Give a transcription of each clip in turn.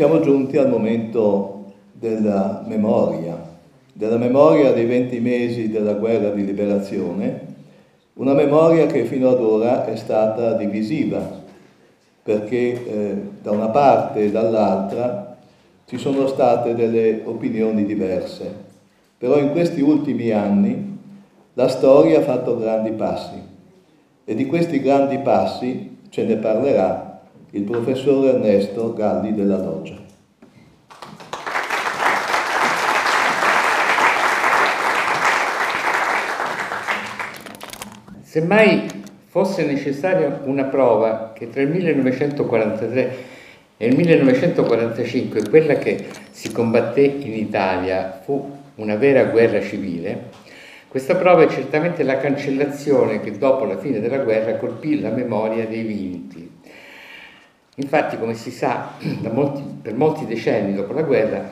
siamo giunti al momento della memoria, della memoria dei 20 mesi della guerra di liberazione, una memoria che fino ad ora è stata divisiva, perché eh, da una parte e dall'altra ci sono state delle opinioni diverse. Però in questi ultimi anni la storia ha fatto grandi passi e di questi grandi passi ce ne parlerà il professor Ernesto Galli della Loggia. Semmai fosse necessaria una prova che tra il 1943 e il 1945 quella che si combatté in Italia fu una vera guerra civile, questa prova è certamente la cancellazione che dopo la fine della guerra colpì la memoria dei vinti. Infatti, come si sa, molti, per molti decenni dopo la guerra,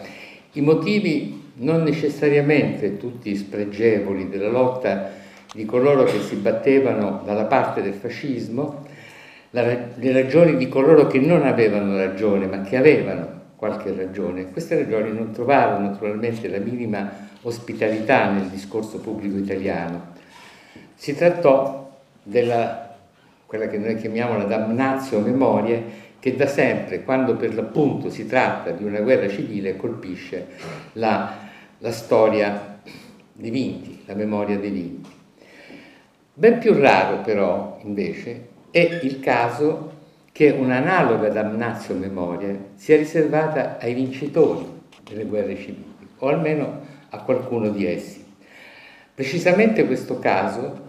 i motivi non necessariamente tutti spregevoli della lotta di coloro che si battevano dalla parte del fascismo, la, le ragioni di coloro che non avevano ragione, ma che avevano qualche ragione. Queste ragioni non trovarono naturalmente la minima ospitalità nel discorso pubblico italiano. Si trattò della quella che noi chiamiamo la damnatio memorie, che da sempre, quando per l'appunto si tratta di una guerra civile, colpisce la, la storia di Vinti, la memoria dei Vinti. Ben più raro però, invece, è il caso che un'analoga damnatio memoria sia riservata ai vincitori delle guerre civili, o almeno a qualcuno di essi. Precisamente questo caso,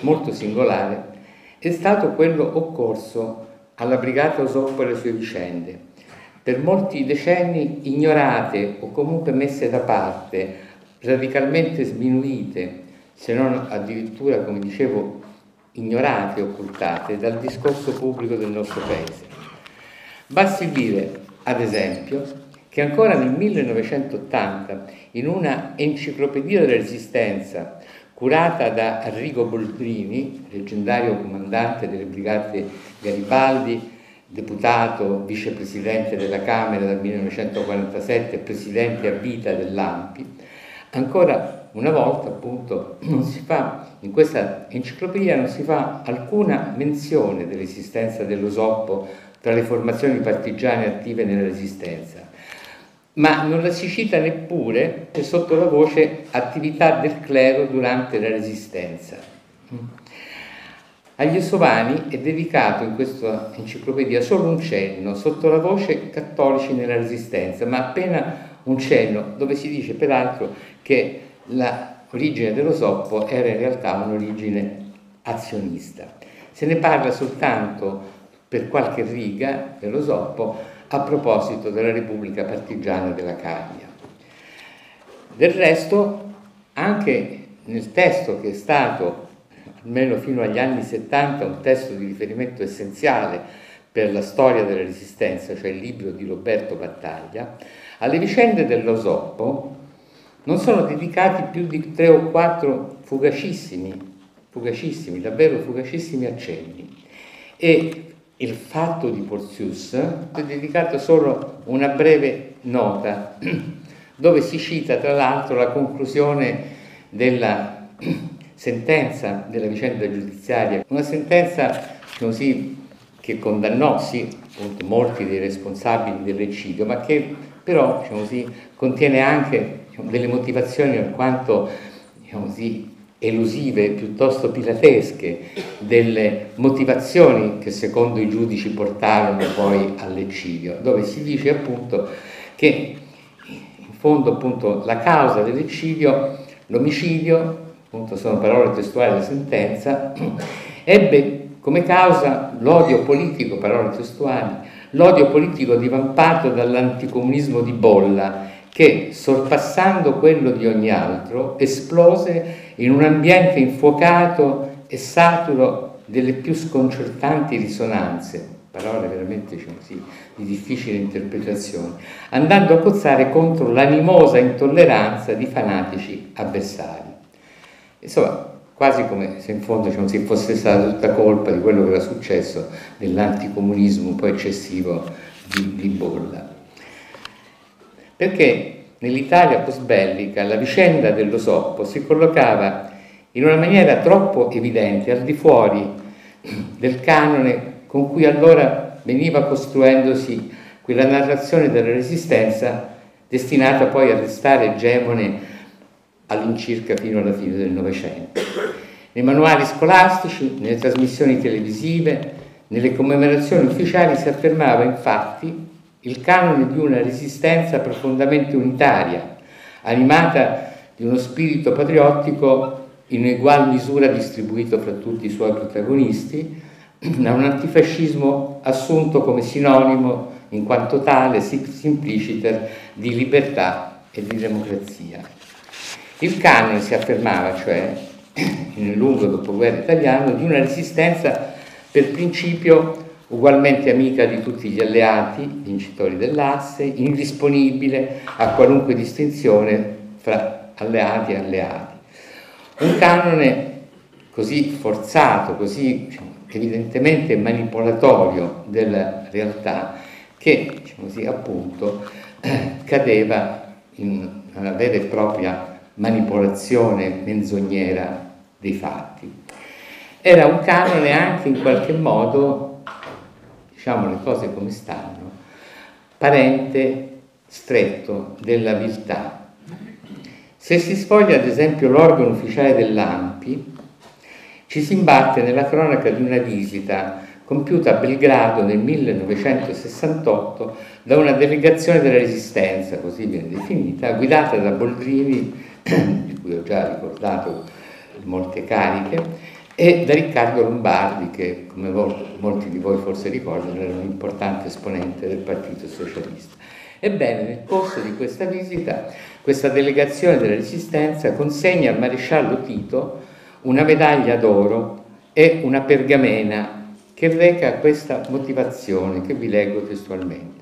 molto singolare, è stato quello occorso alla Brigata Osoppo e le sue vicende, per molti decenni ignorate o comunque messe da parte, radicalmente sminuite se non addirittura, come dicevo, ignorate e occultate dal discorso pubblico del nostro Paese. Basti dire, ad esempio, che ancora nel 1980, in una enciclopedia della Resistenza curata da Arrigo Boldrini, leggendario comandante delle brigate Garibaldi, deputato, vicepresidente della Camera dal 1947 e presidente a vita dell'AMPI, ancora una volta appunto fa, in questa enciclopedia non si fa alcuna menzione dell'esistenza dello Soppo tra le formazioni partigiane attive nella resistenza, ma non la si cita neppure sotto la voce attività del clero durante la resistenza. Agli Osovani è dedicato in questa enciclopedia solo un cenno sotto la voce cattolici nella resistenza, ma appena un cenno dove si dice peraltro che l'origine dello Soppo era in realtà un'origine azionista. Se ne parla soltanto per qualche riga dello Soppo a proposito della Repubblica Partigiana della Caglia. Del resto, anche nel testo che è stato, almeno fino agli anni 70, un testo di riferimento essenziale per la storia della Resistenza, cioè il libro di Roberto Battaglia, alle vicende dello Soppo non sono dedicati più di tre o quattro fugacissimi, fugacissimi, davvero fugacissimi accenni. E il fatto di Porcius è dedicato solo una breve nota, dove si cita tra l'altro la conclusione della sentenza della vicenda giudiziaria, una sentenza così che condannò sì, molti dei responsabili dell'eccidio, ma che però diciamo così, contiene anche diciamo, delle motivazioni alquanto diciamo così, elusive, piuttosto pilatesche, delle motivazioni che secondo i giudici portarono poi all'eccidio, dove si dice appunto che in fondo appunto la causa dell'eccidio, l'omicidio, appunto sono parole testuali della sentenza, ebbe come causa l'odio politico, parole testuali, l'odio politico divampato dall'anticomunismo di bolla che, sorpassando quello di ogni altro, esplose in un ambiente infuocato e saturo delle più sconcertanti risonanze, parole veramente diciamo così, di difficile interpretazione, andando a cozzare contro l'animosa intolleranza di fanatici avversari. Insomma, quasi come se in fondo diciamo, si fosse stata tutta colpa di quello che era successo dell'anticomunismo un po' eccessivo di, di Bolla. Perché nell'Italia post-bellica la vicenda dello Soppo si collocava in una maniera troppo evidente al di fuori del canone con cui allora veniva costruendosi quella narrazione della resistenza destinata poi a restare egemone all'incirca fino alla fine del Novecento. Nei manuali scolastici, nelle trasmissioni televisive, nelle commemorazioni ufficiali si affermava infatti il canone di una resistenza profondamente unitaria, animata di uno spirito patriottico in ugual misura distribuito fra tutti i suoi protagonisti, da un antifascismo assunto come sinonimo, in quanto tale, simpliciter, di libertà e di democrazia. Il canone si affermava, cioè, nel lungo dopoguerra italiano, di una resistenza per principio ugualmente amica di tutti gli alleati, vincitori dell'asse, indisponibile a qualunque distinzione fra alleati e alleati. Un canone così forzato, così diciamo, evidentemente manipolatorio della realtà, che diciamo così, appunto cadeva in una vera e propria manipolazione menzognera dei fatti. Era un canone anche in qualche modo diciamo le cose come stanno, parente stretto della viltà. Se si sfoglia ad esempio l'organo ufficiale dell'AMPI, ci si imbatte nella cronaca di una visita compiuta a Belgrado nel 1968 da una delegazione della Resistenza, così viene definita, guidata da Boldrini, di cui ho già ricordato molte cariche, e da Riccardo Lombardi, che come molti di voi forse ricordano era un importante esponente del Partito Socialista. Ebbene, nel corso di questa visita, questa delegazione della Resistenza consegna al maresciallo Tito una medaglia d'oro e una pergamena che reca questa motivazione che vi leggo testualmente.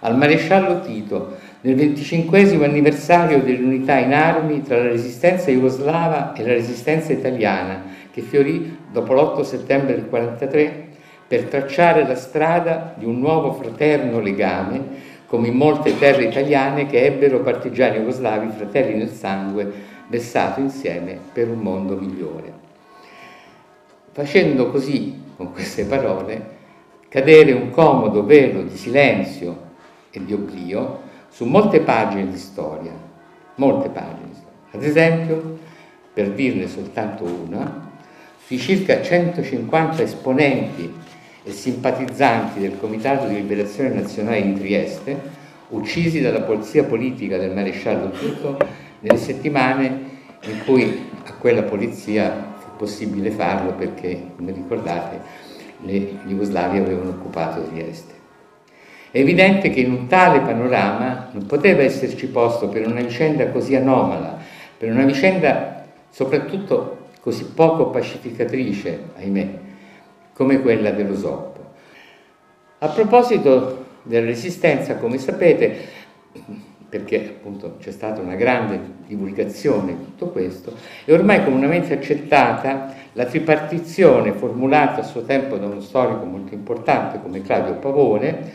Al maresciallo Tito, nel venticinquesimo anniversario dell'unità in armi tra la resistenza jugoslava e la resistenza italiana, che fiorì dopo l'8 settembre del 1943 per tracciare la strada di un nuovo fraterno legame, come in molte terre italiane che ebbero partigiani jugoslavi fratelli nel sangue, vessato insieme per un mondo migliore. Facendo così, con queste parole, cadere un comodo velo di silenzio e di oblio su molte pagine di storia, molte pagine. Ad esempio, per dirne soltanto una, sui circa 150 esponenti e simpatizzanti del Comitato di Liberazione Nazionale di Trieste, uccisi dalla polizia politica del maresciallo Tito nelle settimane in cui a quella polizia fu possibile farlo perché, come ricordate, le Jugoslavi avevano occupato Trieste. È evidente che in un tale panorama non poteva esserci posto per una vicenda così anomala, per una vicenda soprattutto così poco pacificatrice, ahimè, come quella dello Soppo. A proposito della resistenza, come sapete, perché appunto c'è stata una grande divulgazione di tutto questo, è ormai comunemente accettata la tripartizione formulata a suo tempo da uno storico molto importante come Claudio Pavone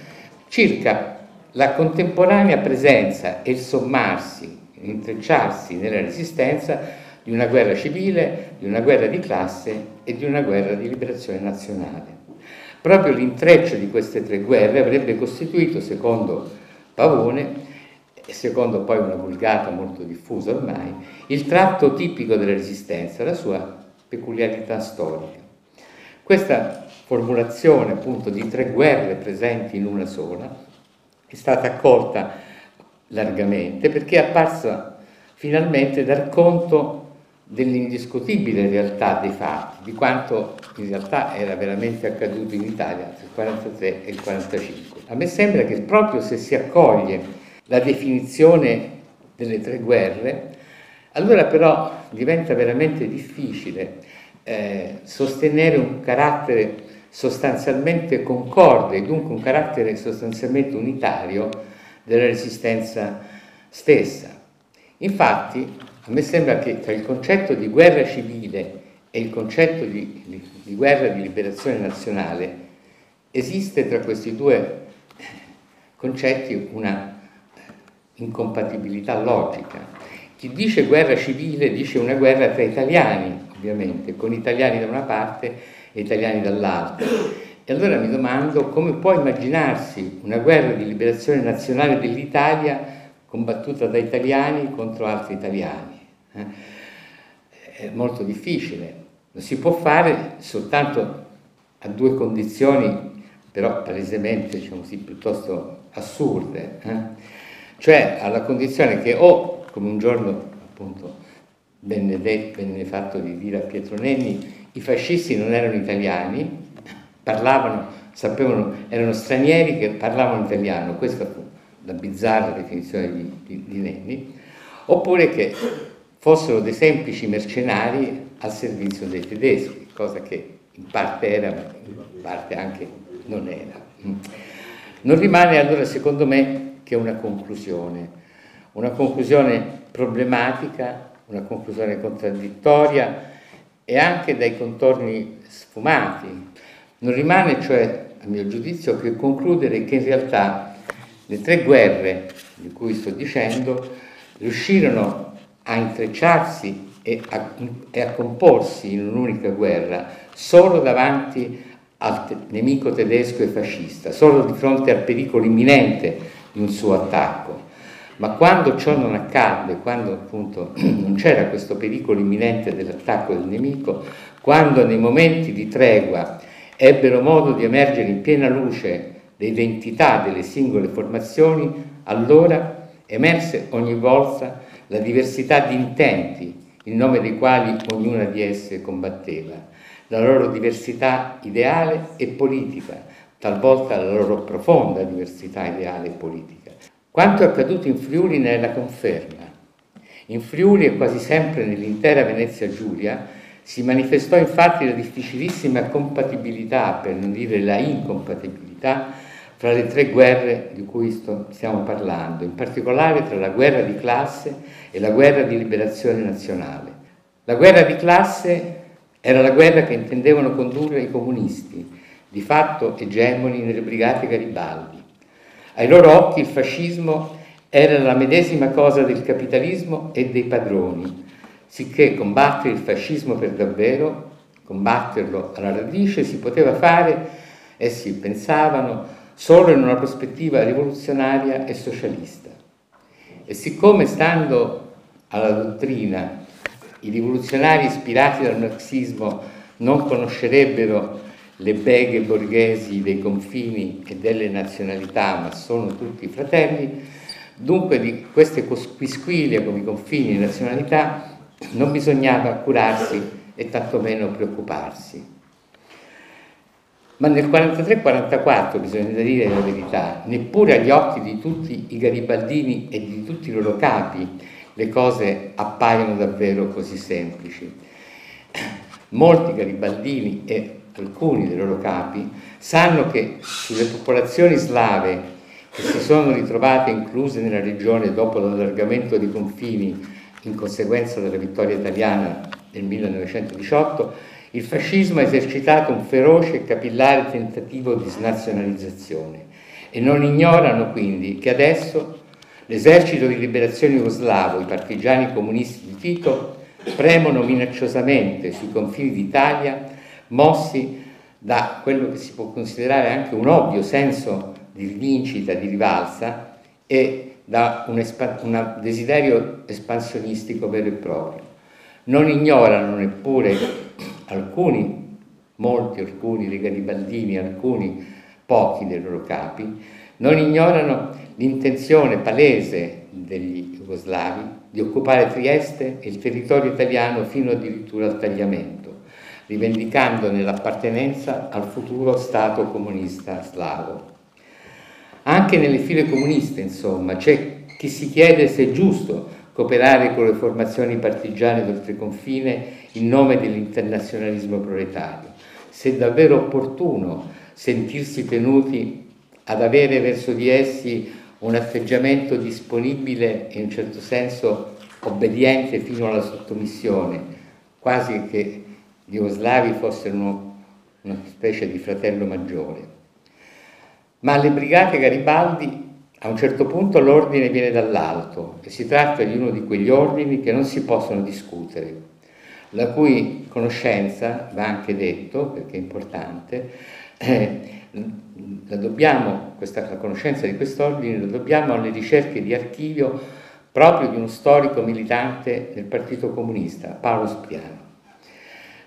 circa la contemporanea presenza e il sommarsi, l'intrecciarsi nella resistenza di una guerra civile, di una guerra di classe e di una guerra di liberazione nazionale. Proprio l'intreccio di queste tre guerre avrebbe costituito, secondo Pavone, e secondo poi una vulgata molto diffusa ormai, il tratto tipico della resistenza, la sua peculiarità storica. Questa formulazione appunto di tre guerre presenti in una sola è stata accolta largamente perché è apparsa finalmente dar conto dell'indiscutibile realtà dei fatti, di quanto in realtà era veramente accaduto in Italia tra il 43 e il 45. A me sembra che proprio se si accoglie la definizione delle tre guerre, allora però diventa veramente difficile eh, sostenere un carattere sostanzialmente concorde dunque un carattere sostanzialmente unitario della resistenza stessa. Infatti, a me sembra che tra il concetto di guerra civile e il concetto di, di, di guerra di liberazione nazionale esiste tra questi due concetti una incompatibilità logica. Chi dice guerra civile dice una guerra tra italiani, ovviamente, con italiani da una parte e italiani dall'altra. E allora mi domando come può immaginarsi una guerra di liberazione nazionale dell'Italia combattuta da italiani contro altri italiani. Eh? È molto difficile, lo si può fare soltanto a due condizioni, però palesemente diciamo così, piuttosto assurde, eh? cioè alla condizione che o, come un giorno appunto venne, detto, venne fatto di dire a Pietro Nenni, i fascisti non erano italiani, parlavano, sapevano, erano stranieri che parlavano italiano, questa fu la bizzarra definizione di, di, di Nenni, oppure che fossero dei semplici mercenari al servizio dei tedeschi, cosa che in parte era, ma in parte anche non era. Non rimane allora, secondo me, che una conclusione, una conclusione problematica, una conclusione contraddittoria e anche dai contorni sfumati. Non rimane, cioè, a mio giudizio, che concludere che in realtà le tre guerre di cui sto dicendo riuscirono a intrecciarsi e a, e a comporsi in un'unica guerra solo davanti al te- nemico tedesco e fascista, solo di fronte al pericolo imminente di un suo attacco. Ma quando ciò non accadde, quando appunto non c'era questo pericolo imminente dell'attacco del nemico, quando nei momenti di tregua ebbero modo di emergere in piena luce le identità delle singole formazioni, allora emerse ogni volta la diversità di intenti in nome dei quali ognuna di esse combatteva, la loro diversità ideale e politica, talvolta la loro profonda diversità ideale e politica. Quanto accaduto in Friuli ne è la conferma. In Friuli e quasi sempre nell'intera Venezia Giulia si manifestò infatti la difficilissima compatibilità, per non dire la incompatibilità, fra le tre guerre di cui stiamo parlando, in particolare tra la guerra di classe e la guerra di liberazione nazionale. La guerra di classe era la guerra che intendevano condurre i comunisti, di fatto egemoni nelle brigate Garibaldi. Ai loro occhi il fascismo era la medesima cosa del capitalismo e dei padroni, sicché combattere il fascismo per davvero, combatterlo alla radice, si poteva fare, essi pensavano, solo in una prospettiva rivoluzionaria e socialista. E siccome stando alla dottrina i rivoluzionari ispirati dal marxismo non conoscerebbero le beghe borghesi dei confini e delle nazionalità, ma sono tutti fratelli, dunque di queste quisquilie come i confini e le nazionalità non bisognava curarsi e tantomeno preoccuparsi. Ma nel 43-44, bisogna dire la verità, neppure agli occhi di tutti i garibaldini e di tutti i loro capi le cose appaiono davvero così semplici. Molti garibaldini e alcuni dei loro capi sanno che sulle popolazioni slave che si sono ritrovate incluse nella regione dopo l'allargamento dei confini in conseguenza della vittoria italiana nel 1918, il fascismo ha esercitato un feroce e capillare tentativo di snazionalizzazione e non ignorano quindi che adesso l'esercito di liberazione jugoslavo, i partigiani comunisti di Tito, premono minacciosamente sui confini d'Italia, mossi da quello che si può considerare anche un ovvio senso di vincita, di rivalsa e da un, un desiderio espansionistico vero e proprio. Non ignorano neppure alcuni, molti, alcuni dei garibaldini, alcuni, pochi dei loro capi, non ignorano l'intenzione palese degli jugoslavi di occupare Trieste e il territorio italiano fino addirittura al tagliamento, rivendicandone l'appartenenza al futuro Stato comunista slavo. Anche nelle file comuniste, insomma, c'è chi si chiede se è giusto cooperare con le formazioni partigiane d'oltreconfine in nome dell'internazionalismo proletario, se è davvero opportuno sentirsi tenuti ad avere verso di essi un atteggiamento disponibile e in un certo senso obbediente fino alla sottomissione, quasi che gli jugoslavi fossero una specie di fratello maggiore. Ma alle brigate Garibaldi A un certo punto l'ordine viene dall'alto e si tratta di uno di quegli ordini che non si possono discutere, la cui conoscenza, va anche detto perché è importante, eh, dobbiamo, questa, la conoscenza di quest'ordine la dobbiamo alle ricerche di archivio proprio di uno storico militante del Partito Comunista, Paolo Spriano.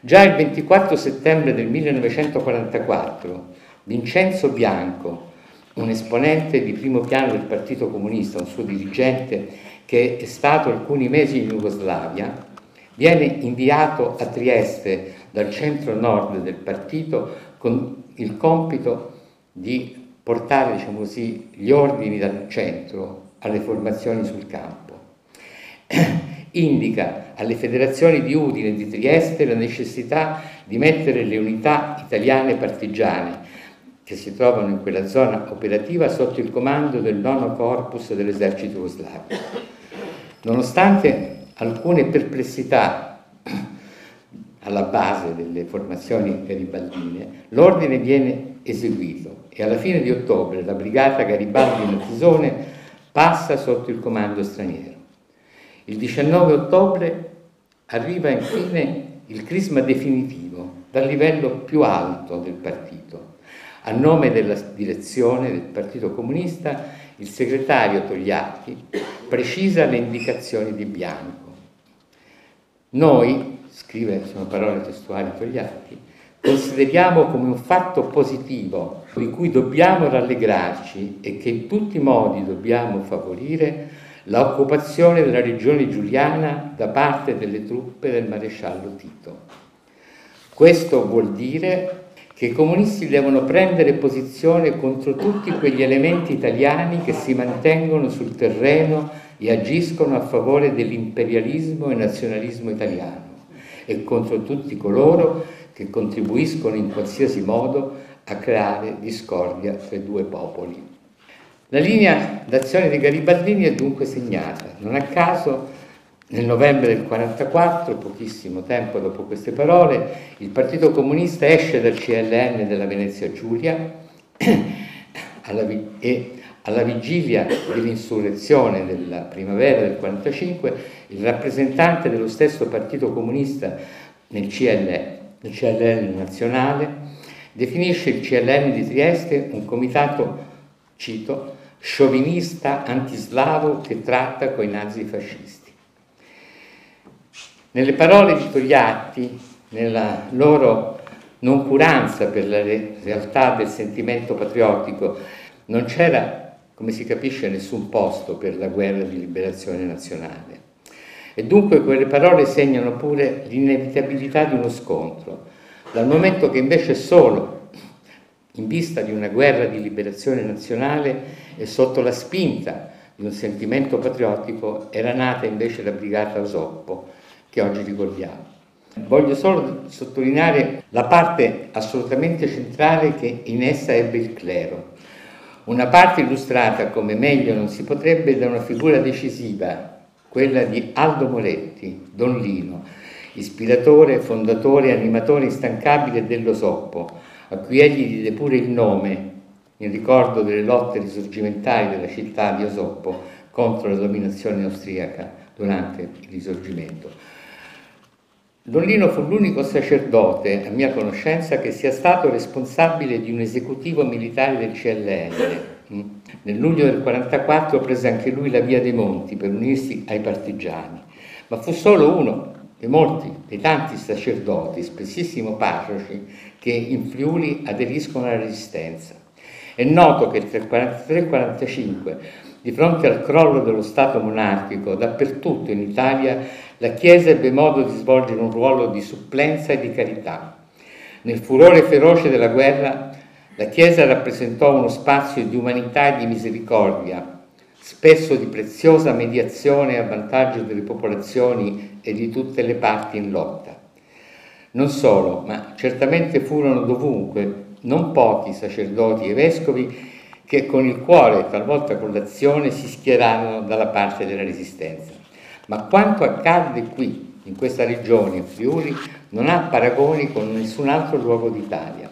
Già il 24 settembre del 1944 Vincenzo Bianco, un esponente di primo piano del Partito Comunista, un suo dirigente che è stato alcuni mesi in Jugoslavia, viene inviato a Trieste dal centro-nord del partito con il compito di portare diciamo così, gli ordini dal centro alle formazioni sul campo. Indica alle federazioni di Udine e di Trieste la necessità di mettere le unità italiane partigiane che si trovano in quella zona operativa sotto il comando del nono corpus dell'esercito jugoslavo. Nonostante alcune perplessità alla base delle formazioni garibaldine, l'ordine viene eseguito e alla fine di ottobre la brigata Garibaldi Matisone passa sotto il comando straniero. Il 19 ottobre arriva infine il crisma definitivo dal livello più alto del partito a nome della direzione del Partito Comunista, il segretario Togliatti precisa le indicazioni di Bianco. Noi, scrive, sono parole testuali Togliatti, consideriamo come un fatto positivo di cui dobbiamo rallegrarci e che in tutti i modi dobbiamo favorire l'occupazione della regione giuliana da parte delle truppe del maresciallo Tito. Questo vuol dire che i comunisti devono prendere posizione contro tutti quegli elementi italiani che si mantengono sul terreno e agiscono a favore dell'imperialismo e nazionalismo italiano e contro tutti coloro che contribuiscono in qualsiasi modo a creare discordia tra i due popoli. La linea d'azione dei Garibaldini è dunque segnata. Non a caso nel novembre del 1944, pochissimo tempo dopo queste parole, il Partito Comunista esce dal CLN della Venezia Giulia e alla vigilia dell'insurrezione della primavera del 1945 il rappresentante dello stesso Partito Comunista nel CLN, nel CLN nazionale definisce il CLN di Trieste un comitato, cito, sciovinista antislavo che tratta coi nazi fascisti. Nelle parole di Togliatti, nella loro noncuranza per la realtà del sentimento patriottico, non c'era, come si capisce, nessun posto per la guerra di liberazione nazionale. E dunque quelle parole segnano pure l'inevitabilità di uno scontro, dal momento che invece solo in vista di una guerra di liberazione nazionale e sotto la spinta di un sentimento patriottico era nata invece la brigata Osoppo, che oggi ricordiamo. Voglio solo sottolineare la parte assolutamente centrale che in essa ebbe il clero, una parte illustrata come meglio non si potrebbe da una figura decisiva, quella di Aldo Moretti, Don Lino, ispiratore, fondatore animatore instancabile dello Soppo, a cui egli diede pure il nome in ricordo delle lotte risorgimentali della città di Osoppo contro la dominazione austriaca durante il risorgimento. Don Lino fu l'unico sacerdote, a mia conoscenza, che sia stato responsabile di un esecutivo militare del CLN. Nel luglio del 1944 prese anche lui la via dei Monti per unirsi ai partigiani, ma fu solo uno dei molti, dei tanti sacerdoti, spessissimo parroci, che in Friuli aderiscono alla resistenza. È noto che tra il 1943 e il 1945, di fronte al crollo dello Stato monarchico, dappertutto in Italia la Chiesa ebbe modo di svolgere un ruolo di supplenza e di carità. Nel furore feroce della guerra, la Chiesa rappresentò uno spazio di umanità e di misericordia, spesso di preziosa mediazione a vantaggio delle popolazioni e di tutte le parti in lotta. Non solo, ma certamente furono dovunque non pochi sacerdoti e vescovi che con il cuore, talvolta con l'azione, si schierarono dalla parte della resistenza. Ma quanto accadde qui, in questa regione, in Friuli, non ha paragoni con nessun altro luogo d'Italia.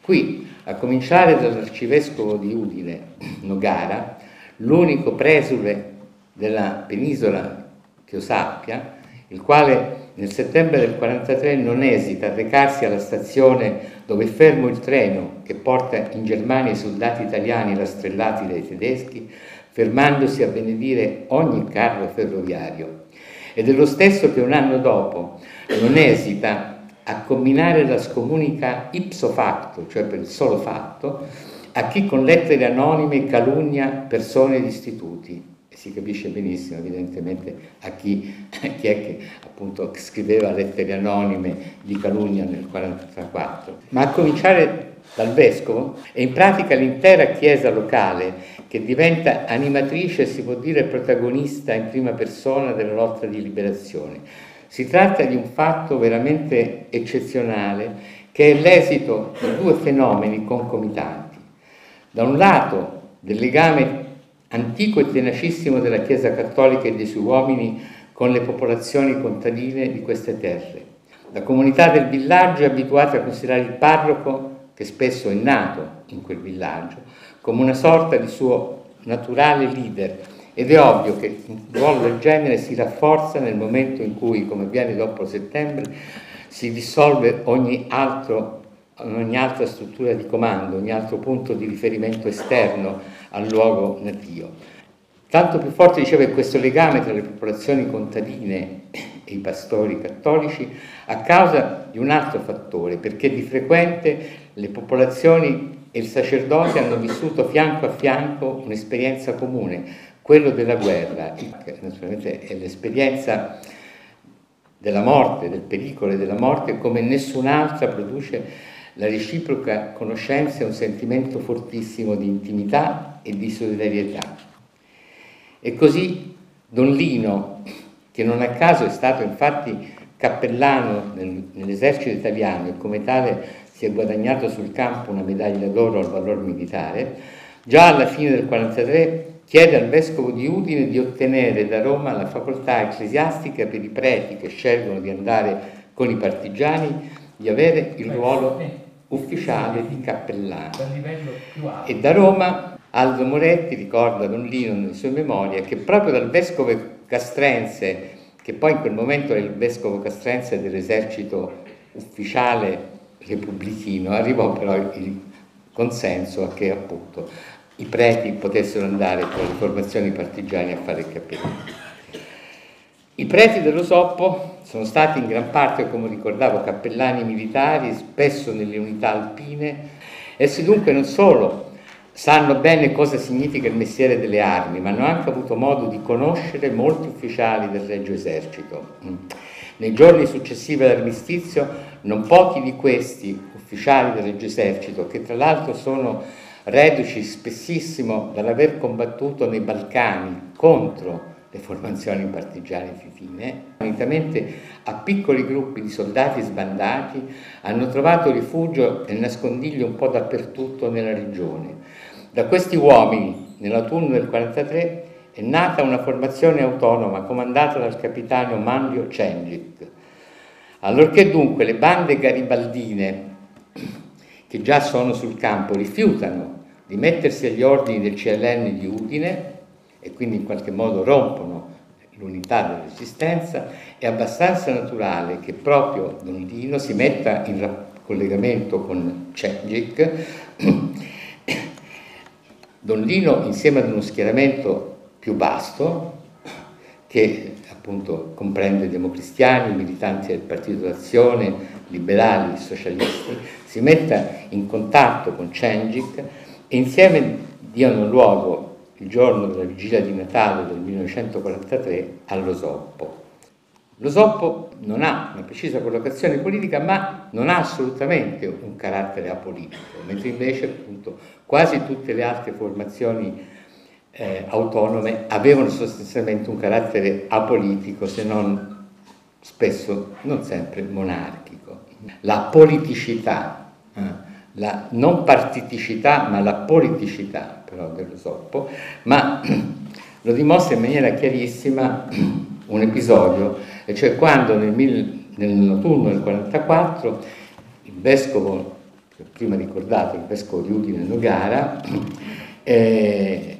Qui, a cominciare dall'arcivescovo di Udine, Nogara, l'unico presule della penisola che io sappia, il quale nel settembre del 43 non esita a recarsi alla stazione dove è fermo il treno che porta in Germania i soldati italiani rastrellati dai tedeschi, fermandosi a benedire ogni carro ferroviario. Ed è lo stesso che un anno dopo non esita a combinare la scomunica ipso facto, cioè per il solo fatto, a chi con lettere anonime calunnia persone ed istituti, e si capisce benissimo evidentemente a chi, a chi è che appunto scriveva lettere anonime di calunnia nel 1944. Ma a cominciare dal vescovo e in pratica l'intera chiesa locale che diventa animatrice e si può dire protagonista in prima persona della lotta di liberazione. Si tratta di un fatto veramente eccezionale che è l'esito di due fenomeni concomitanti. Da un lato del legame antico e tenacissimo della Chiesa Cattolica e dei suoi uomini con le popolazioni contadine di queste terre. La comunità del villaggio è abituata a considerare il parroco, che spesso è nato in quel villaggio, come una sorta di suo naturale leader ed è ovvio che un ruolo del genere si rafforza nel momento in cui, come avviene dopo settembre, si dissolve ogni altro ogni altra struttura di comando, ogni altro punto di riferimento esterno al luogo natio. Tanto più forte diceva questo legame tra le popolazioni contadine e i pastori cattolici a causa di un altro fattore, perché di frequente le popolazioni e il sacerdote hanno vissuto fianco a fianco un'esperienza comune, quello della guerra, che naturalmente è l'esperienza della morte, del pericolo e della morte come nessun'altra produce la reciproca conoscenza è un sentimento fortissimo di intimità e di solidarietà. E così Don Lino, che non a caso è stato infatti cappellano nel, nell'esercito italiano e come tale si è guadagnato sul campo una medaglia d'oro al valor militare, già alla fine del 1943 chiede al vescovo di Udine di ottenere da Roma la facoltà ecclesiastica per i preti che scelgono di andare con i partigiani di avere il ruolo ufficiale di cappellano. E da Roma Aldo Moretti ricorda Don Lino nelle sue memorie che proprio dal vescovo castrense, che poi in quel momento era il vescovo castrense dell'esercito ufficiale repubblichino, arrivò però il consenso a che appunto i preti potessero andare con le formazioni partigiane a fare il cappellano. I preti dello Soppo sono stati in gran parte, come ricordavo, cappellani militari, spesso nelle unità alpine. Essi dunque non solo sanno bene cosa significa il mestiere delle armi, ma hanno anche avuto modo di conoscere molti ufficiali del Regio Esercito. Nei giorni successivi all'armistizio, non pochi di questi ufficiali del Regio Esercito, che tra l'altro sono reduci spessissimo dall'aver combattuto nei Balcani contro le formazioni partigiane fifine, unitamente a piccoli gruppi di soldati sbandati, hanno trovato rifugio e nascondiglio un po' dappertutto nella regione. Da questi uomini, nell'autunno del 1943, è nata una formazione autonoma comandata dal capitano Manlio Cengic. Allorché dunque le bande garibaldine, che già sono sul campo, rifiutano di mettersi agli ordini del CLN di Udine, e quindi in qualche modo rompono l'unità della resistenza, è abbastanza naturale che proprio Don Lino si metta in collegamento con Cengic. Don Lino insieme ad uno schieramento più vasto, che appunto comprende democristiani, militanti del Partito d'Azione, liberali, socialisti, si metta in contatto con Cengic e insieme diano luogo il giorno della vigilia di Natale del 1943 allo Soppo non ha una precisa collocazione politica, ma non ha assolutamente un carattere apolitico, mentre invece appunto quasi tutte le altre formazioni eh, autonome avevano sostanzialmente un carattere apolitico, se non spesso, non sempre monarchico. La politicità, eh, la non partiticità, ma la politicità però dello Soppo, ma lo dimostra in maniera chiarissima un episodio, e cioè quando nel, nell'autunno del 44 il vescovo, prima ricordato, il vescovo di Udine Nogara, eh,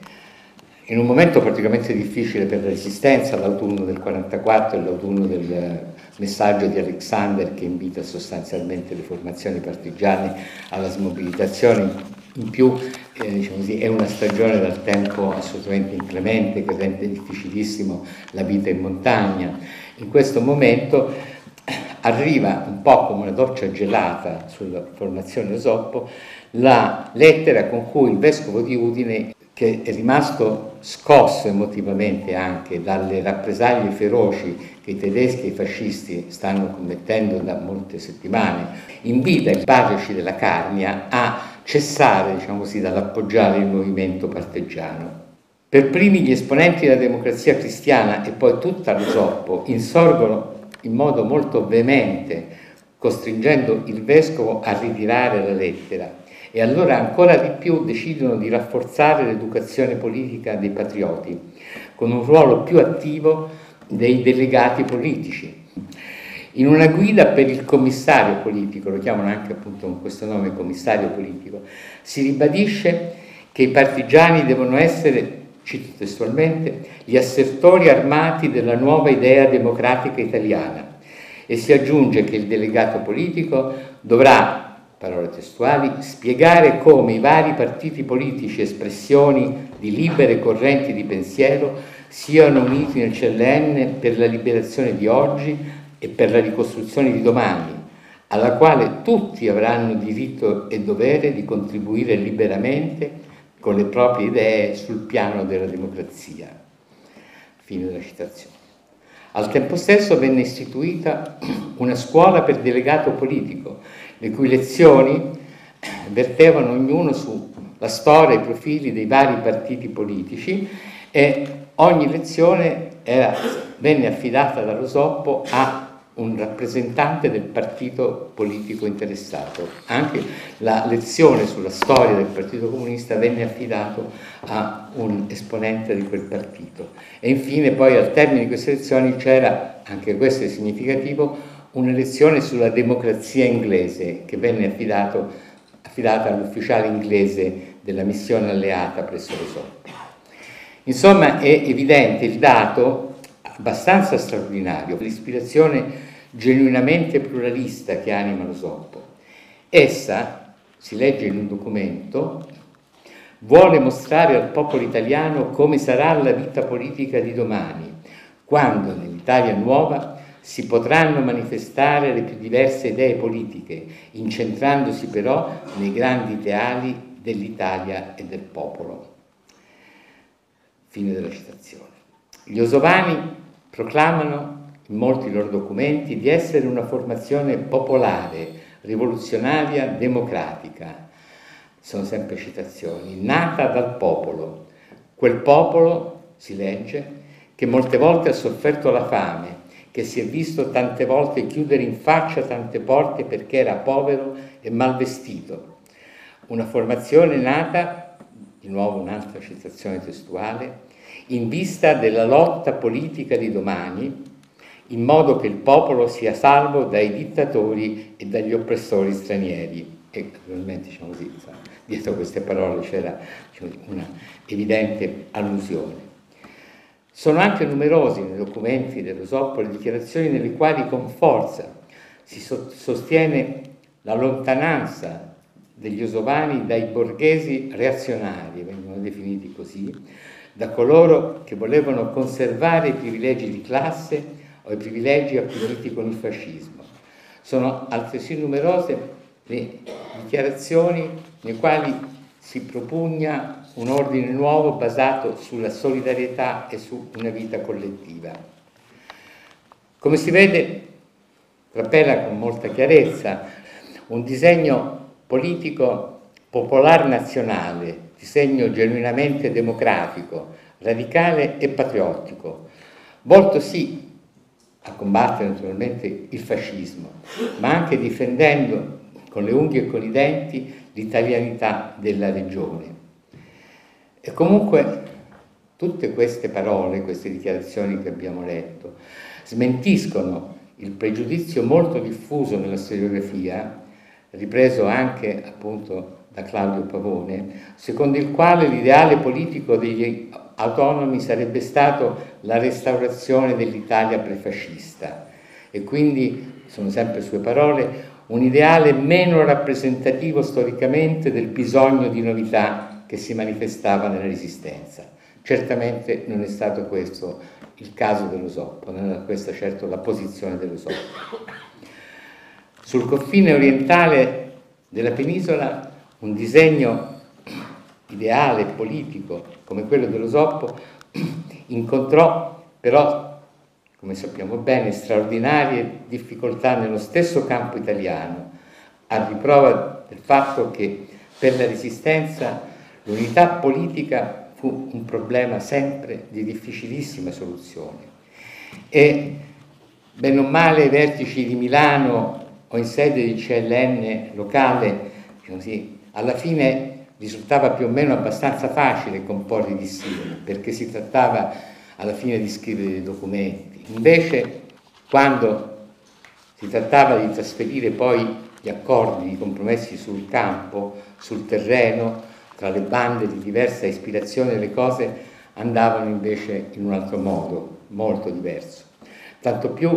in un momento particolarmente difficile per la resistenza, l'autunno del 44 e l'autunno del messaggio di Alexander che invita sostanzialmente le formazioni partigiane alla smobilitazione, in più eh, diciamo così, è una stagione dal tempo assolutamente inclemente che rende difficilissimo la vita in montagna. In questo momento arriva un po' come una doccia gelata sulla formazione Osoppo la lettera con cui il vescovo di Udine che è rimasto scosso emotivamente anche dalle rappresaglie feroci che i tedeschi e i fascisti stanno commettendo da molte settimane, invita i parroci della Carnia a cessare, diciamo così, dall'appoggiare il movimento partigiano. Per primi gli esponenti della democrazia cristiana e poi tutta l'Usoppo insorgono in modo molto veemente, costringendo il vescovo a ritirare la lettera e allora ancora di più decidono di rafforzare l'educazione politica dei patrioti, con un ruolo più attivo dei delegati politici. In una guida per il commissario politico, lo chiamano anche appunto con questo nome commissario politico, si ribadisce che i partigiani devono essere, cito testualmente, gli assertori armati della nuova idea democratica italiana e si aggiunge che il delegato politico dovrà parole testuali, spiegare come i vari partiti politici, espressioni di libere correnti di pensiero, siano uniti nel CLN per la liberazione di oggi e per la ricostruzione di domani, alla quale tutti avranno diritto e dovere di contribuire liberamente con le proprie idee sul piano della democrazia. Fine della citazione. Al tempo stesso venne istituita una scuola per delegato politico le cui lezioni vertevano ognuno sulla storia e i profili dei vari partiti politici e ogni lezione era, venne affidata da Rosoppo a un rappresentante del partito politico interessato. Anche la lezione sulla storia del Partito Comunista venne affidata a un esponente di quel partito. E infine poi al termine di queste lezioni c'era, anche questo è significativo, una lezione sulla democrazia inglese che venne affidato, affidata all'ufficiale inglese della missione alleata presso Rosotto. Insomma, è evidente il dato abbastanza straordinario, l'ispirazione genuinamente pluralista che anima Rosoppo. Essa, si legge in un documento, vuole mostrare al popolo italiano come sarà la vita politica di domani, quando nell'Italia nuova si potranno manifestare le più diverse idee politiche, incentrandosi però nei grandi ideali dell'Italia e del popolo. Fine della citazione. Gli Osovani proclamano in molti loro documenti di essere una formazione popolare, rivoluzionaria, democratica. Sono sempre citazioni, nata dal popolo. Quel popolo, si legge, che molte volte ha sofferto la fame, che si è visto tante volte chiudere in faccia tante porte perché era povero e mal vestito. Una formazione nata, di nuovo un'altra citazione testuale, in vista della lotta politica di domani, in modo che il popolo sia salvo dai dittatori e dagli oppressori stranieri. E naturalmente, diciamo così, dietro queste parole c'era diciamo, una evidente allusione. Sono anche numerosi nei documenti dell'Usoppo le dichiarazioni nelle quali con forza si sostiene la lontananza degli osovani dai borghesi reazionari, vengono definiti così, da coloro che volevano conservare i privilegi di classe o i privilegi acquisiti con il fascismo. Sono altresì numerose le dichiarazioni nei quali si propugna un ordine nuovo basato sulla solidarietà e su una vita collettiva. Come si vede, rappella con molta chiarezza un disegno politico popolare nazionale, disegno genuinamente democratico, radicale e patriottico, volto sì a combattere naturalmente il fascismo, ma anche difendendo con le unghie e con i denti l'italianità della regione. E comunque tutte queste parole, queste dichiarazioni che abbiamo letto, smentiscono il pregiudizio molto diffuso nella storiografia, ripreso anche appunto da Claudio Pavone, secondo il quale l'ideale politico degli autonomi sarebbe stato la restaurazione dell'Italia prefascista. E quindi, sono sempre sue parole, un ideale meno rappresentativo storicamente del bisogno di novità che si manifestava nella Resistenza. Certamente non è stato questo il caso dello Soppo, non era questa certo la posizione dello Soppo. Sul confine orientale della penisola un disegno ideale politico come quello dello Soppo incontrò però come sappiamo bene, straordinarie difficoltà nello stesso campo italiano, a riprova del fatto che per la resistenza l'unità politica fu un problema sempre di difficilissima soluzione. E bene o male i vertici di Milano o in sede di CLN locale, così, alla fine risultava più o meno abbastanza facile comporre i dissidi, perché si trattava alla fine di scrivere dei documenti Invece, quando si trattava di trasferire poi gli accordi, i compromessi sul campo, sul terreno, tra le bande di diversa ispirazione, le cose andavano invece in un altro modo, molto diverso. Tanto più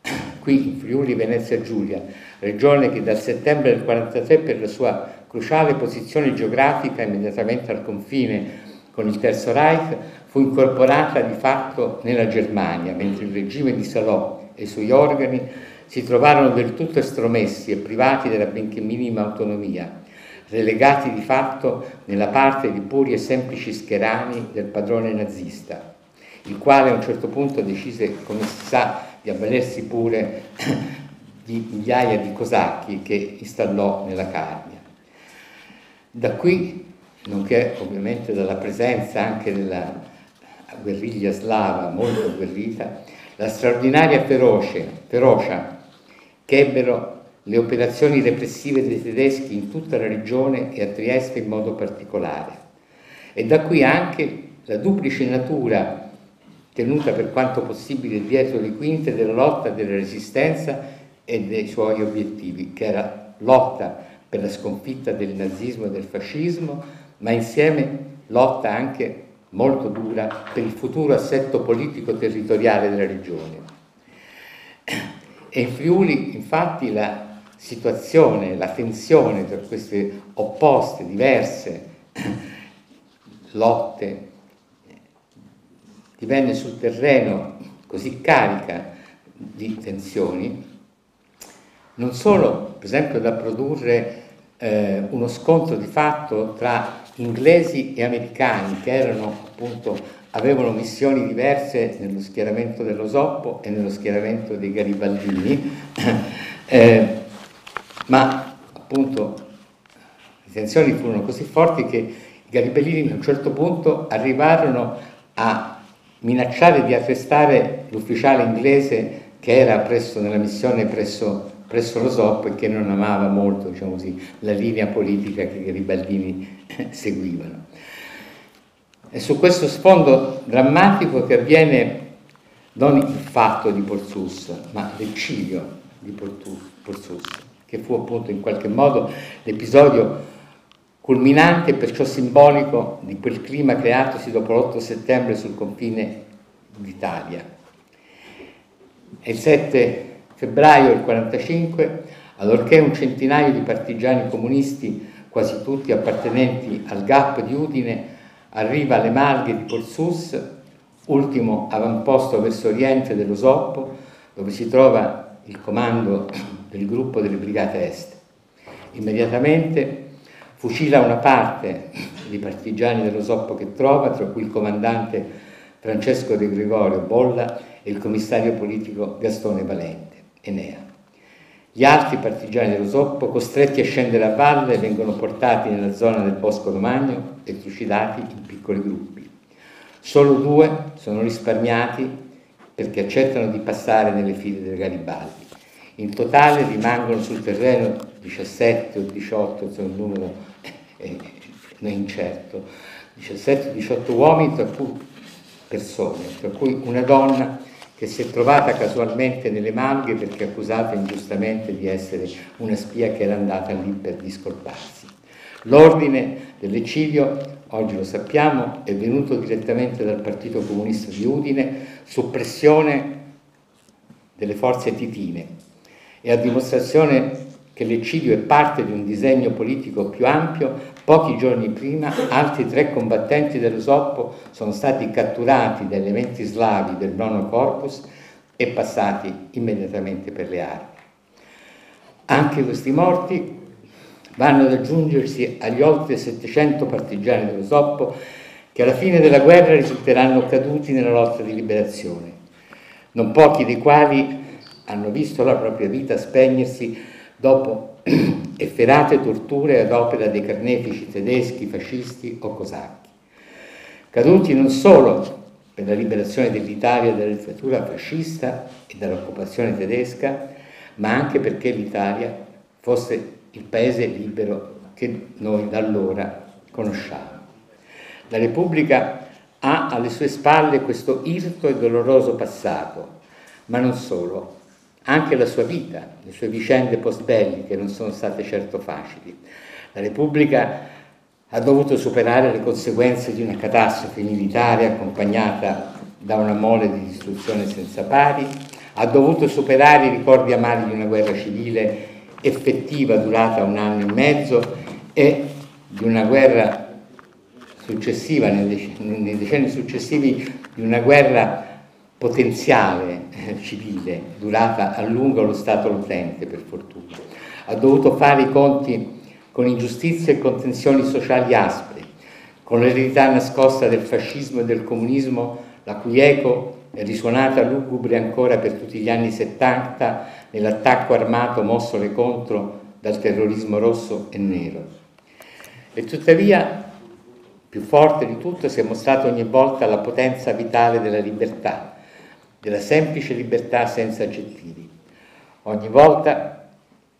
qui in Friuli Venezia Giulia, regione che dal settembre del 1943 per la sua cruciale posizione geografica immediatamente al confine con il Terzo Reich fu incorporata di fatto nella Germania, mentre il regime di Salò e i suoi organi si trovarono del tutto estromessi e privati della benché minima autonomia, relegati di fatto nella parte di puri e semplici scherani del padrone nazista, il quale a un certo punto decise, come si sa, di avvalersi pure di migliaia di cosacchi che installò nella Carnia. Da qui, nonché ovviamente dalla presenza anche della guerriglia slava molto agguerrita, la straordinaria feroce, ferocia che ebbero le operazioni repressive dei tedeschi in tutta la regione e a Trieste in modo particolare. E da qui anche la duplice natura tenuta per quanto possibile dietro le quinte della lotta della resistenza e dei suoi obiettivi, che era lotta per la sconfitta del nazismo e del fascismo, ma insieme lotta anche molto dura per il futuro assetto politico territoriale della regione. E in Friuli, infatti, la situazione, la tensione tra queste opposte, diverse lotte divenne sul terreno così carica di tensioni, non solo per esempio da produrre eh, uno scontro di fatto tra inglesi e americani che erano appunto avevano missioni diverse nello schieramento dello Soppo e nello schieramento dei Garibaldini, eh, ma appunto le tensioni furono così forti che i Garibaldini a un certo punto arrivarono a minacciare di arrestare l'ufficiale inglese che era presso nella missione presso presso lo SOP e che non amava molto diciamo così, la linea politica che i garibaldini seguivano. È su questo sfondo drammatico che avviene non il fatto di Porzus, ma l'eccidio di Porzus, che fu appunto in qualche modo l'episodio culminante e perciò simbolico di quel clima creatosi dopo l'8 settembre sul confine d'Italia. Il 7 febbraio del 1945, allorché un centinaio di partigiani comunisti, quasi tutti appartenenti al GAP di Udine, arriva alle Malghe di Porsus, ultimo avamposto verso oriente dello Soppo, dove si trova il comando del gruppo delle Brigate Est. Immediatamente fucila una parte dei partigiani dello Soppo che trova, tra cui il comandante Francesco De Gregorio Bolla e il commissario politico Gastone Valenti. Enea. Gli altri partigiani dello Soppo, costretti a scendere a valle, vengono portati nella zona del Bosco Romagno e trucidati in piccoli gruppi. Solo due sono risparmiati perché accettano di passare nelle file dei Garibaldi. In totale rimangono sul terreno 17 o 18, insomma il numero è, è incerto, 17-18 uomini, tra cui persone, tra cui una donna che si è trovata casualmente nelle Malghe perché accusata ingiustamente di essere una spia che era andata lì per discolparsi. L'ordine dell'eccidio, oggi lo sappiamo, è venuto direttamente dal Partito Comunista di Udine su pressione delle forze titine e a dimostrazione che l'eccidio è parte di un disegno politico più ampio, pochi giorni prima altri tre combattenti dello Soppo sono stati catturati da elementi slavi del nono corpus e passati immediatamente per le armi. Anche questi morti vanno ad aggiungersi agli oltre 700 partigiani dello che alla fine della guerra risulteranno caduti nella lotta di liberazione, non pochi dei quali hanno visto la propria vita spegnersi dopo efferate torture ad opera dei carnefici tedeschi, fascisti o cosacchi. Caduti non solo per la liberazione dell'Italia dalla dittatura fascista e dall'occupazione tedesca, ma anche perché l'Italia fosse il paese libero che noi da allora conosciamo. La Repubblica ha alle sue spalle questo irto e doloroso passato, ma non solo, anche la sua vita, le sue vicende post-belliche non sono state certo facili. La Repubblica ha dovuto superare le conseguenze di una catastrofe militare accompagnata da una mole di distruzione senza pari, ha dovuto superare i ricordi amari di una guerra civile effettiva durata un anno e mezzo e di una guerra successiva, nei decenni successivi, di una guerra potenziale eh, civile, durata a lungo lo Stato l'utente per fortuna. Ha dovuto fare i conti con ingiustizie e con tensioni sociali aspre, con l'eredità nascosta del fascismo e del comunismo, la cui eco è risuonata lugubre ancora per tutti gli anni 70 nell'attacco armato mossole contro dal terrorismo rosso e nero. E tuttavia, più forte di tutto, si è mostrata ogni volta la potenza vitale della libertà, della semplice libertà senza aggettivi. Ogni volta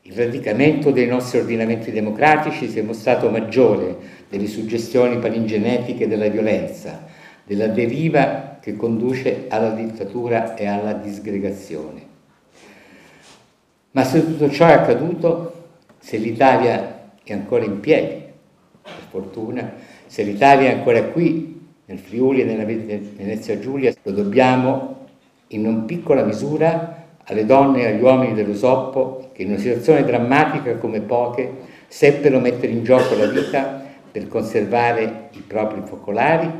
il radicamento dei nostri ordinamenti democratici si è mostrato maggiore delle suggestioni palingenetiche della violenza, della deriva che conduce alla dittatura e alla disgregazione. Ma se tutto ciò è accaduto, se l'Italia è ancora in piedi, per fortuna, se l'Italia è ancora qui, nel Friuli e nella Venezia Giulia, lo dobbiamo in non piccola misura alle donne e agli uomini dello Soppo che in una situazione drammatica come poche seppero mettere in gioco la vita per conservare i propri focolari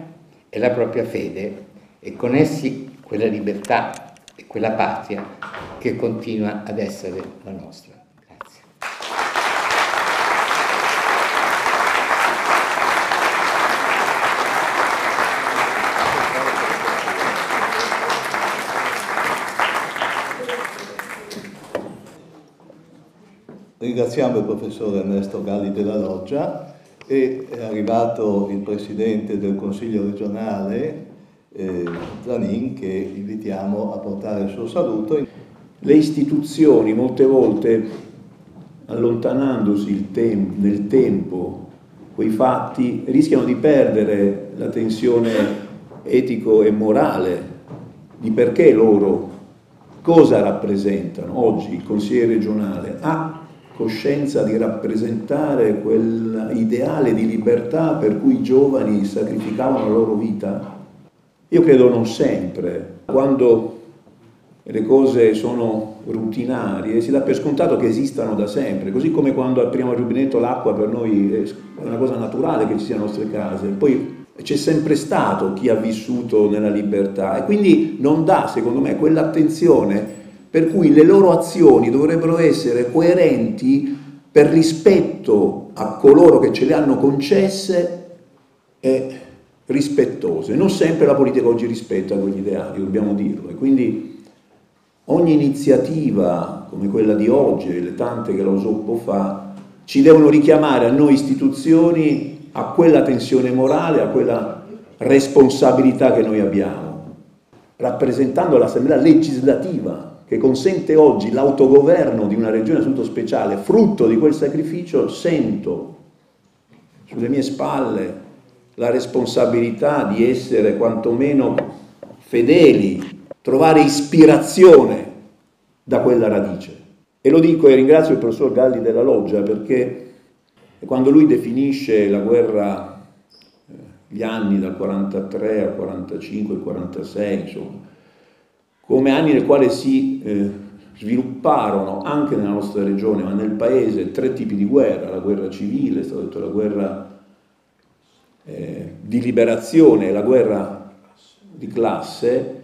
e la propria fede e con essi quella libertà e quella patria che continua ad essere la nostra. Ringraziamo il professor Ernesto Galli della Loggia e è arrivato il presidente del Consiglio regionale eh, Zanin che invitiamo a portare il suo saluto. Le istituzioni molte volte allontanandosi tem nel tempo quei fatti rischiano di perdere la tensione etico e morale di perché loro cosa rappresentano oggi il consigliere regionale ha coscienza di rappresentare quell'ideale di libertà per cui i giovani sacrificavano la loro vita? Io credo non sempre. Quando le cose sono rutinarie si dà per scontato che esistano da sempre, così come quando al primo rubinetto l'acqua per noi è una cosa naturale che ci sia nelle nostre case. Poi c'è sempre stato chi ha vissuto nella libertà e quindi non dà, secondo me, quell'attenzione per cui le loro azioni dovrebbero essere coerenti per rispetto a coloro che ce le hanno concesse e rispettose. Non sempre la politica oggi rispetta quegli ideali, dobbiamo dirlo, e quindi ogni iniziativa come quella di oggi e le tante che la Usoppo fa ci devono richiamare a noi istituzioni a quella tensione morale, a quella responsabilità che noi abbiamo, rappresentando l'Assemblea legislativa che consente oggi l'autogoverno di una regione assunto speciale, frutto di quel sacrificio, sento sulle mie spalle la responsabilità di essere quantomeno fedeli, trovare ispirazione da quella radice. E lo dico e ringrazio il professor Galli della Loggia perché quando lui definisce la guerra, eh, gli anni dal 43 al 45, al 46, insomma, come anni nel quale si eh, svilupparono anche nella nostra regione, ma nel paese, tre tipi di guerra, la guerra civile, è stato detto la guerra eh, di liberazione la guerra di classe,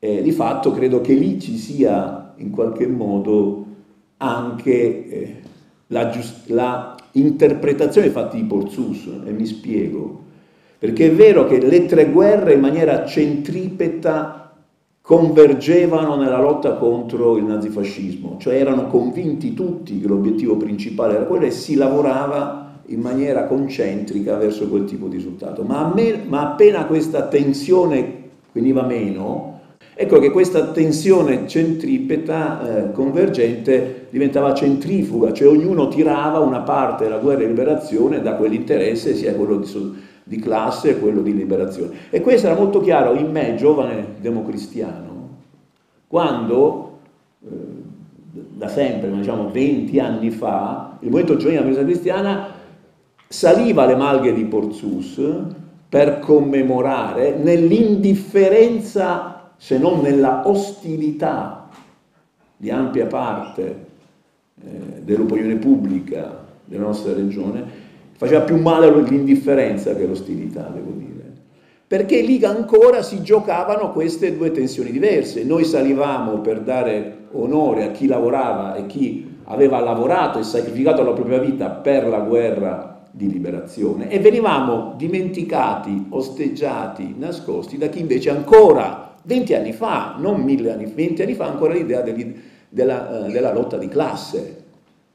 eh, di fatto credo che lì ci sia in qualche modo anche eh, la, giust- la interpretazione dei fatti di Porzus, e mi spiego, perché è vero che le tre guerre in maniera centripeta convergevano nella lotta contro il nazifascismo, cioè erano convinti tutti che l'obiettivo principale era quello e si lavorava in maniera concentrica verso quel tipo di risultato. Ma, me, ma appena questa tensione veniva meno, ecco che questa tensione centripeta eh, convergente diventava centrifuga, cioè ognuno tirava una parte della guerra di liberazione da quell'interesse, sia quello di, di classe che quello di liberazione. E questo era molto chiaro in me, giovane democristiano, quando eh, da sempre, diciamo 20 anni fa, il movimento giovanile della Chiesa Cristiana saliva alle malghe di Porzus per commemorare nell'indifferenza, se non nella ostilità di ampia parte eh, dell'opinione pubblica della nostra regione, faceva più male l'indifferenza che l'ostilità, devo dire. Perché lì ancora si giocavano queste due tensioni diverse. Noi salivamo per dare onore a chi lavorava e chi aveva lavorato e sacrificato la propria vita per la guerra di liberazione e venivamo dimenticati, osteggiati, nascosti da chi invece ancora 20 anni fa, non mille anni, 20 anni fa ancora l'idea della, uh, della lotta di classe.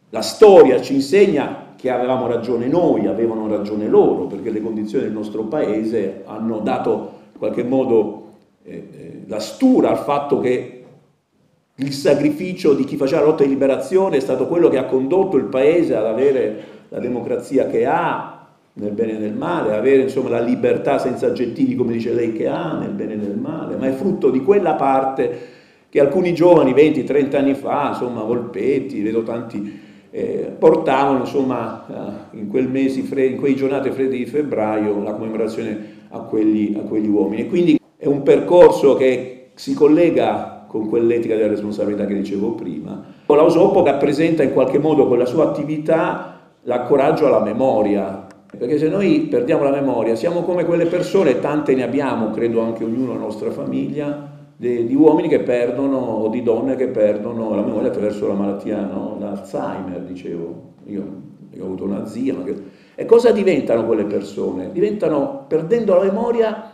La storia ci insegna che avevamo ragione noi, avevano ragione loro, perché le condizioni del nostro paese hanno dato in qualche modo eh, eh, la stura al fatto che il sacrificio di chi faceva la lotta di liberazione è stato quello che ha condotto il paese ad avere la democrazia che ha nel bene e nel male, avere insomma la libertà senza aggettivi come dice lei che ha nel bene e nel male, ma è frutto di quella parte che alcuni giovani 20-30 anni fa, insomma Volpetti, vedo tanti, eh, portavano insomma in, quel mesi, in quei giornate fredde di febbraio la commemorazione a quegli, a quegli uomini. Quindi è un percorso che si collega con quell'etica della responsabilità che dicevo prima. La Usopo rappresenta in qualche modo con la sua attività l'accoraggio alla memoria, perché se noi perdiamo la memoria siamo come quelle persone, tante ne abbiamo, credo anche ognuno nella nostra famiglia, di, di uomini che perdono o di donne che perdono la memoria attraverso la malattia, no? l'Alzheimer, dicevo, io, io, ho avuto una zia, che... e cosa diventano quelle persone? Diventano, perdendo la memoria,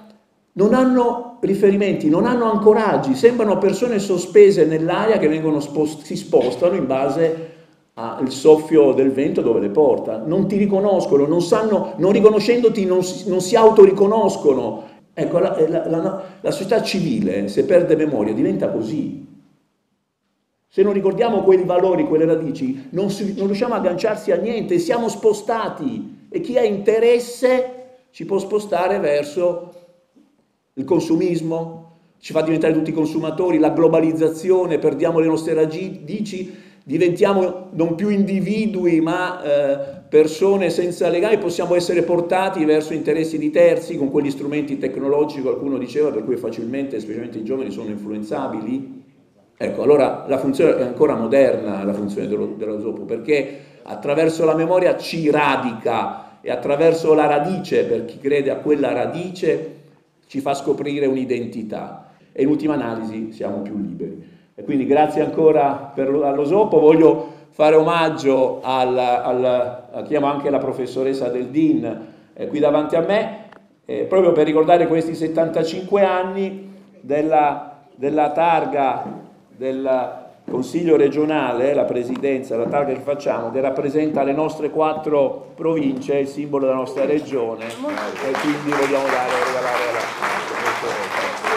non hanno riferimenti, non hanno ancoraggi, sembrano persone sospese nell'aria che spost- si spostano in base al soffio del vento dove le porta, non ti riconoscono, non sanno, non riconoscendoti non si, non si autoriconoscono. Ecco, la, la, la, la società civile, se perde memoria, diventa così. Se non ricordiamo quei valori, quelle radici, non, si, non riusciamo a agganciarsi a niente, siamo spostati e chi ha interesse ci può spostare verso il consumismo, ci fa diventare tutti consumatori, la globalizzazione, perdiamo le nostre radici, diventiamo non più individui ma eh, persone senza legami, possiamo essere portati verso interessi di terzi con quegli strumenti tecnologici, qualcuno diceva, per cui facilmente, specialmente i giovani, sono influenzabili. Ecco, allora la funzione è ancora moderna, la funzione dello, dello zopo, perché attraverso la memoria ci radica e attraverso la radice, per chi crede a quella radice, ci fa scoprire un'identità e in ultima analisi siamo più liberi. E quindi grazie ancora per, allo Sopo, voglio fare omaggio al, al, chiamo anche la professoressa del DIN eh, qui davanti a me, eh, proprio per ricordare questi 75 anni della, della targa del Consiglio regionale, la presidenza, la targa che facciamo, che rappresenta le nostre quattro province, il simbolo della nostra regione, e quindi vogliamo dare, regalare la professoressa.